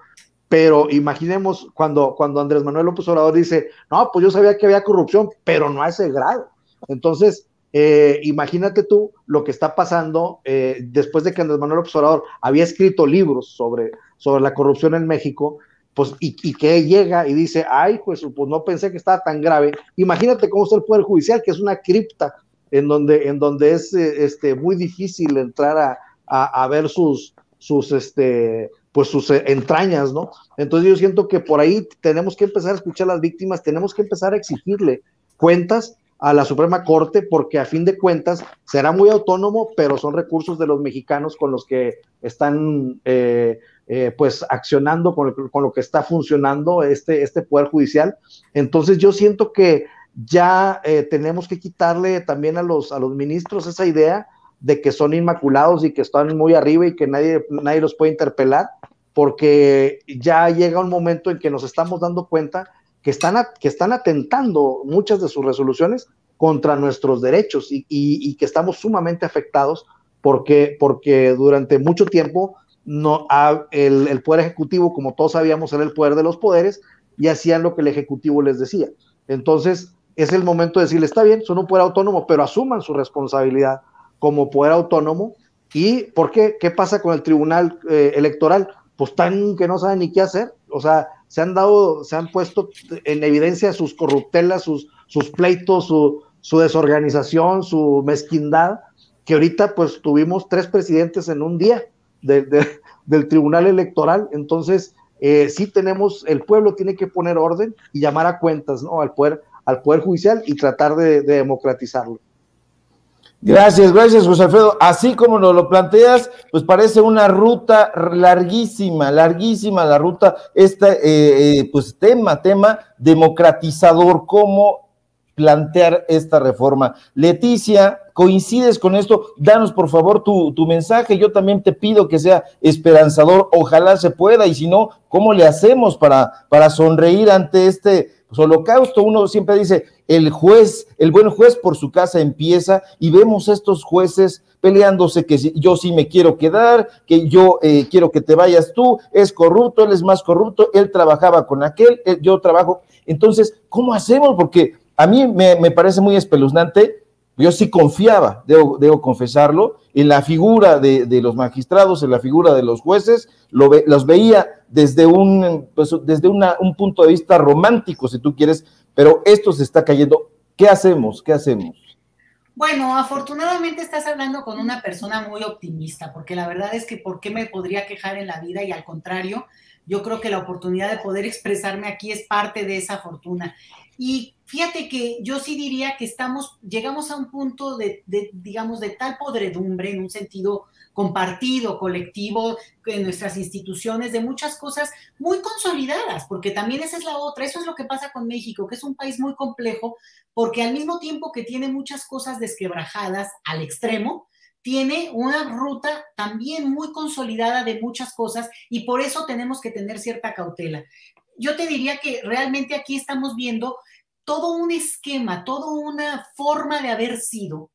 pero imaginemos cuando, cuando Andrés Manuel López Obrador dice, no, pues yo sabía que había corrupción, pero no a ese grado. Entonces, eh, imagínate tú lo que está pasando eh, después de que Andrés Manuel López Obrador había escrito libros sobre, sobre la corrupción en México, pues, y, que llega y dice, ay, pues, pues no pensé que estaba tan grave. Imagínate cómo está el Poder Judicial, que es una cripta en donde, en donde es eh, este, muy difícil entrar a, a, ver sus, sus, este, pues sus entrañas, ¿no? Entonces yo siento que por ahí tenemos que empezar a escuchar a las víctimas, tenemos que empezar a exigirle cuentas a la Suprema Corte porque a fin de cuentas será muy autónomo, pero son recursos de los mexicanos con los que están eh, eh, pues accionando, con, lo que está funcionando este, este Poder Judicial. Entonces yo siento que ya eh, tenemos que quitarle también a los, a los ministros esa idea de que son inmaculados y que están muy arriba y que nadie, nadie los puede interpelar, porque ya llega un momento en que nos estamos dando cuenta que están, que están atentando muchas de sus resoluciones contra nuestros derechos y, que estamos sumamente afectados porque, porque durante mucho tiempo no, el, el, poder ejecutivo, como todos sabíamos, era el poder de los poderes y hacían lo que el ejecutivo les decía. Entonces, es el momento de decirle, está bien, son un poder autónomo, pero asuman su responsabilidad como poder autónomo. ¿Y por qué? ¿Qué pasa con el tribunal eh, electoral? Pues tan que no saben ni qué hacer. O sea, se han dado, se han puesto en evidencia sus corruptelas, sus, sus pleitos, su, su desorganización, su mezquindad, que ahorita pues tuvimos tres presidentes en un día del Tribunal Electoral, entonces eh, sí tenemos, el pueblo tiene que poner orden y llamar a cuentas ¿no? al, poder, al Poder Judicial y tratar de, democratizarlo.
Gracias, gracias, José Alfredo. Así como nos lo planteas, pues parece una ruta larguísima, larguísima la ruta, este eh, pues tema, tema democratizador, cómo plantear esta reforma. Leticia, ¿coincides con esto? Danos por favor tu, mensaje. Yo también te pido que sea esperanzador. Ojalá se pueda. Y si no, ¿cómo le hacemos para, para sonreír ante este holocausto? Uno siempre dice, el juez, el buen juez por su casa empieza y vemos estos jueces peleándose que yo sí me quiero quedar, que yo eh, quiero que te vayas tú, es corrupto, él es más corrupto, él trabajaba con aquel, yo trabajo. Entonces, ¿cómo hacemos? Porque a mí me, parece muy espeluznante. Yo sí confiaba, debo, confesarlo, en la figura de, los magistrados, en la figura de los jueces, lo los veía desde, un, pues, desde un punto de vista romántico, si tú quieres, pero esto se está cayendo. ¿Qué hacemos? ¿Qué hacemos?
Bueno, afortunadamente estás hablando con una persona muy optimista, porque la verdad es que ¿por qué me podría quejar en la vida? Y al contrario, yo creo que la oportunidad de poder expresarme aquí es parte de esa fortuna. Y fíjate que yo sí diría que estamos, llegamos a un punto de, digamos, de tal podredumbre en un sentido compartido, colectivo, en nuestras instituciones, de muchas cosas muy consolidadas, porque también esa es la otra, eso es lo que pasa con México, que es un país muy complejo, porque al mismo tiempo que tiene muchas cosas desquebrajadas al extremo, tiene una ruta también muy consolidada de muchas cosas y por eso tenemos que tener cierta cautela. Yo te diría que realmente aquí estamos viendo todo un esquema, toda una forma de haber sido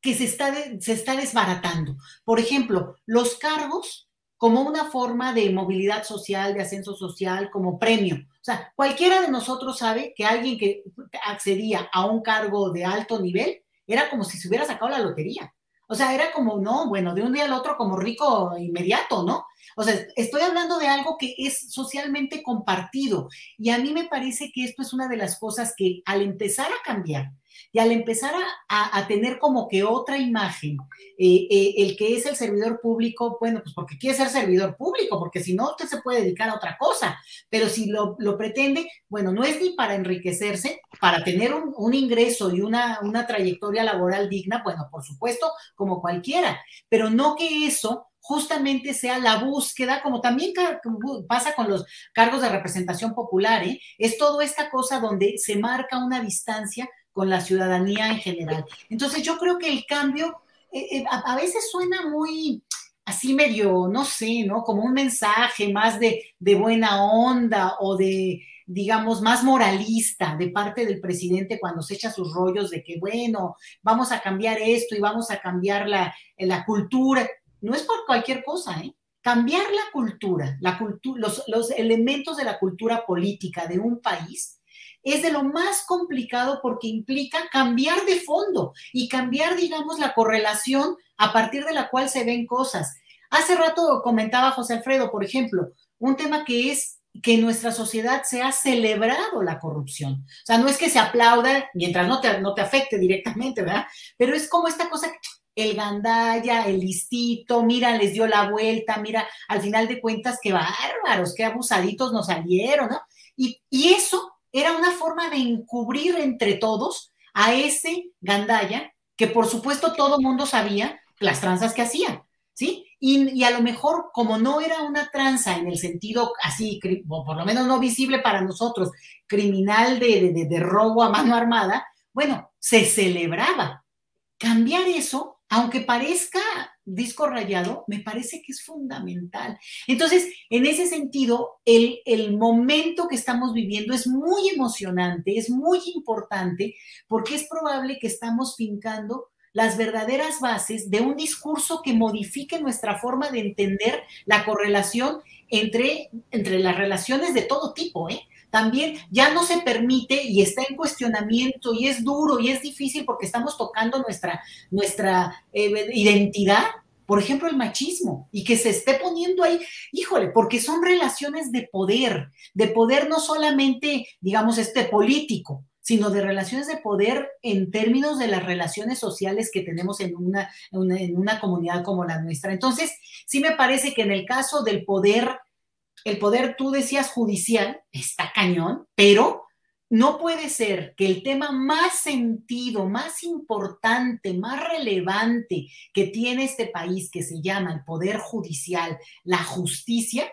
que se está, se está desbaratando. Por ejemplo, los cargos como una forma de movilidad social, de ascenso social, como premio. O sea, cualquiera de nosotros sabe que alguien que accedía a un cargo de alto nivel era como si se hubiera sacado la lotería. O sea, era como, no, bueno, de un día al otro como rico inmediato, ¿no? O sea, estoy hablando de algo que es socialmente compartido. Y a mí me parece que esto es una de las cosas que al empezar a cambiar y al empezar a, tener como que otra imagen, eh, eh, el que es el servidor público, bueno, pues porque quiere ser servidor público, porque si no, usted se puede dedicar a otra cosa, pero si lo, pretende, bueno, no es ni para enriquecerse, para tener un, ingreso y una, una trayectoria laboral digna, bueno, por supuesto, como cualquiera, pero no que eso justamente sea la búsqueda, como también pasa con los cargos de representación popular, ¿eh? es toda esta cosa donde se marca una distancia con la ciudadanía en general. Entonces yo creo que el cambio eh, eh, a, veces suena muy así medio, no sé, ¿no? Como un mensaje más de, de buena onda o de, digamos, más moralista de parte del presidente cuando se echa sus rollos de que, bueno, vamos a cambiar esto y vamos a cambiar la, la cultura. No es por cualquier cosa, ¿eh? cambiar la cultura, la los, los elementos de la cultura política de un país es de lo más complicado porque implica cambiar de fondo y cambiar, digamos, la correlación a partir de la cual se ven cosas. Hace rato comentaba José Alfredo, por ejemplo, un tema que es que en nuestra sociedad se ha celebrado la corrupción. O sea, no es que se aplauda mientras no te, no te afecte directamente, ¿verdad? Pero es como esta cosa, el gandalla, el listito, mira, les dio la vuelta, mira, al final de cuentas, qué bárbaros, qué abusaditos nos salieron, ¿no? Y, y eso era una forma de encubrir entre todos a ese gandaya, que por supuesto todo mundo sabía las tranzas que hacía, ¿sí? Y, a lo mejor, como no era una tranza en el sentido así, por lo menos no visible para nosotros, criminal de, de robo a mano armada, bueno, se celebraba. Cambiar eso aunque parezca disco rayado, me parece que es fundamental. Entonces, en ese sentido, el, el, momento que estamos viviendo es muy emocionante, es muy importante, porque es probable que estamos fincando las verdaderas bases de un discurso que modifique nuestra forma de entender la correlación entre, entre las relaciones de todo tipo, ¿eh? También ya no se permite y está en cuestionamiento y es duro y es difícil porque estamos tocando nuestra, nuestra eh, identidad, por ejemplo, el machismo, y que se esté poniendo ahí, híjole, porque son relaciones de poder, de poder no solamente, digamos, este político, sino de relaciones de poder en términos de las relaciones sociales que tenemos en una, en una comunidad como la nuestra. Entonces, sí me parece que en el caso del poder el poder, tú decías judicial, está cañón, pero no puede ser que el tema más sentido, más importante, más relevante que tiene este país, que se llama el poder judicial, la justicia,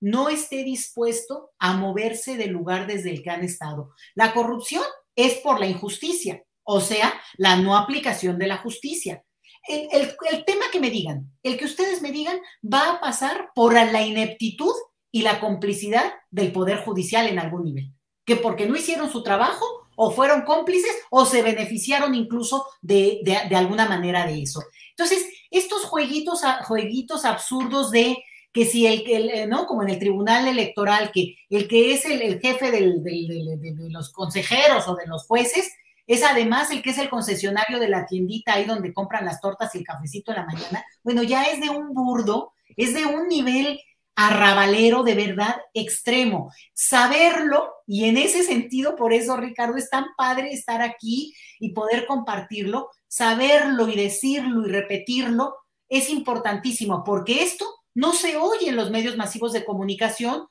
no esté dispuesto a moverse del lugar desde el que han estado. La corrupción es por la injusticia, o sea, la no aplicación de la justicia. El, el, tema que me digan, el que ustedes me digan, va a pasar por la ineptitud y la complicidad del Poder Judicial en algún nivel. Que porque no hicieron su trabajo o fueron cómplices o se beneficiaron incluso de, alguna manera de eso. Entonces, estos jueguitos, jueguitos absurdos de que si el, que ¿no? Como en el tribunal electoral, que el que es el, jefe de los consejeros o de los jueces, es además el que es el concesionario de la tiendita ahí donde compran las tortas y el cafecito en la mañana. Bueno, ya es de un burdo, es de un nivel arrabalero de verdad extremo. Saberlo, y en ese sentido, por eso, Ricardo, es tan padre estar aquí y poder compartirlo, saberlo y decirlo y repetirlo es importantísimo, porque esto no se oye en los medios masivos de comunicación,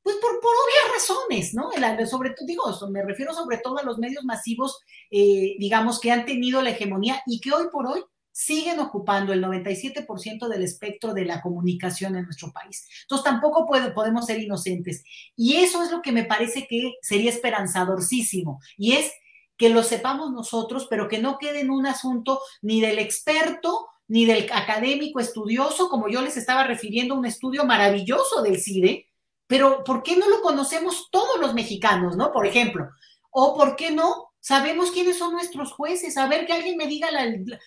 pues por, obvias razones, ¿no? Sobre todo, digo, me refiero sobre todo a los medios masivos, eh, digamos, que han tenido la hegemonía y que hoy por hoy siguen ocupando el 97% del espectro de la comunicación en nuestro país. Entonces tampoco podemos ser inocentes. Y eso es lo que me parece que sería esperanzadorcísimo. Y es que lo sepamos nosotros, pero que no quede en un asunto ni del experto, ni del académico estudioso, como yo les estaba refiriendo a un estudio maravilloso del CIDE, pero ¿por qué no lo conocemos todos los mexicanos, no? Por ejemplo, o por qué no Sabemos quiénes son nuestros jueces. A ver, que alguien me diga, la,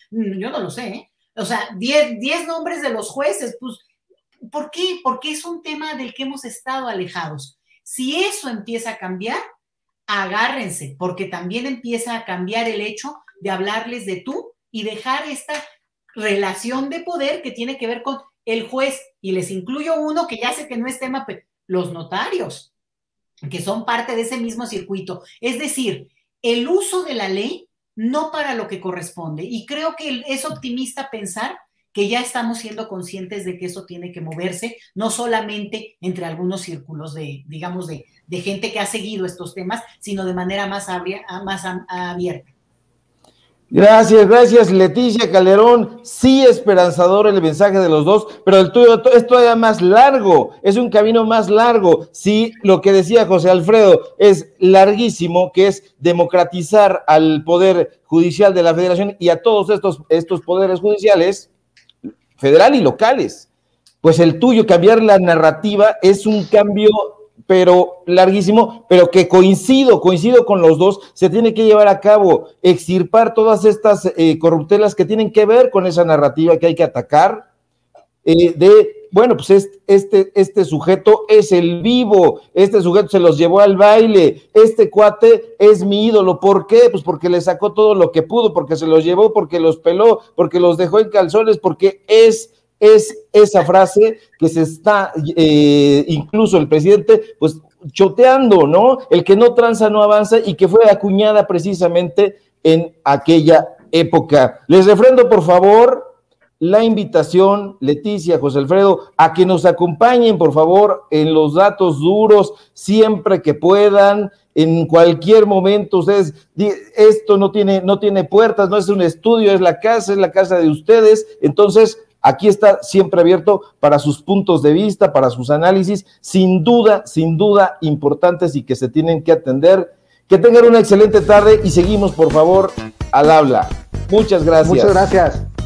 yo no lo sé, ¿eh? O sea, 10 nombres de los jueces, pues, ¿por qué? Porque es un tema del que hemos estado alejados. Si eso empieza a cambiar, agárrense, porque también empieza a cambiar el hecho de hablarles de tú y dejar esta relación de poder que tiene que ver con el juez, y les incluyo uno que ya sé que no es tema, pero los notarios, que son parte de ese mismo circuito. Es decir, el uso de la ley no para lo que corresponde. Y creo que es optimista pensar que ya estamos siendo conscientes de que eso tiene que moverse, no solamente entre algunos círculos de, digamos, de, gente que ha seguido estos temas, sino de manera más, más abierta.
Gracias, gracias Leticia Calderón. Sí, esperanzador el mensaje de los dos, pero el tuyo es todavía más largo, es un camino más largo. Sí, lo que decía José Alfredo es larguísimo, que es democratizar al poder judicial de la federación y a todos estos, estos poderes judiciales, federal y locales. Pues el tuyo, cambiar la narrativa, es un cambio pero larguísimo, pero que coincido, coincido con los dos, se tiene que llevar a cabo, extirpar todas estas eh, corruptelas que tienen que ver con esa narrativa que hay que atacar, eh, de bueno, pues este, este sujeto es el vivo, este sujeto se los llevó al baile, este cuate es mi ídolo, ¿por qué? Pues porque le sacó todo lo que pudo, porque se los llevó, porque los peló, porque los dejó en calzones, porque es es esa frase que se está, eh, incluso el presidente, pues choteando, ¿no? El que no tranza no avanza y que fue acuñada precisamente en aquella época. Les refrendo, por favor, la invitación, Leticia, José Alfredo, a que nos acompañen, por favor, en los datos duros, siempre que puedan, en cualquier momento. Ustedes, esto no tiene, no tiene puertas, no es un estudio, es la casa, es la casa de ustedes. Entonces, Aquí está siempre abierto para sus puntos de vista, para sus análisis, sin duda, sin duda importantes y que se tienen que atender. Que tengan una excelente tarde y seguimos, por favor, al habla. Muchas gracias.
Muchas gracias.